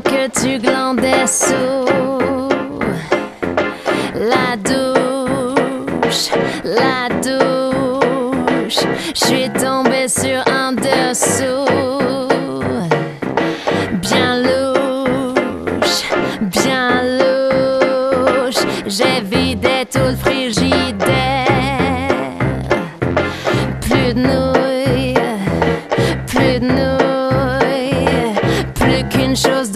tu glandais sous la douche, la douche. Je suis tombée sur un dessous. Bien louche, bien louche. J'ai vidé tout le frigidaire. Plus de nouilles, plus de nouilles. Plus qu'une chose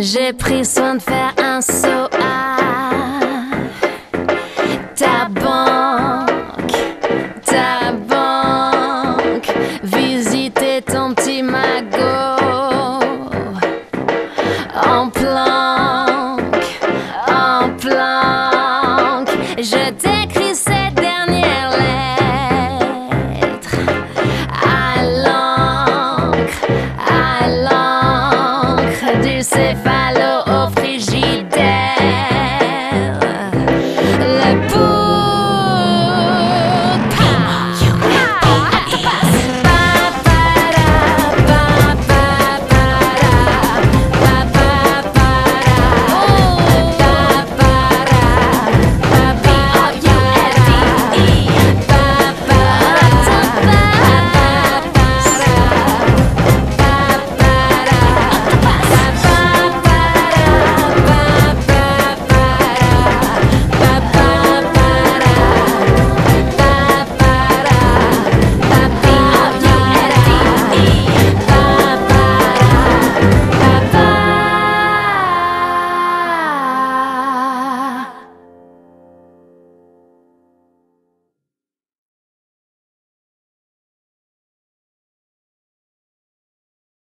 J'ai pris soin de faire un saut à ta banque, ta banque, visiter ton petit magot en planque, en planque. Je t'écris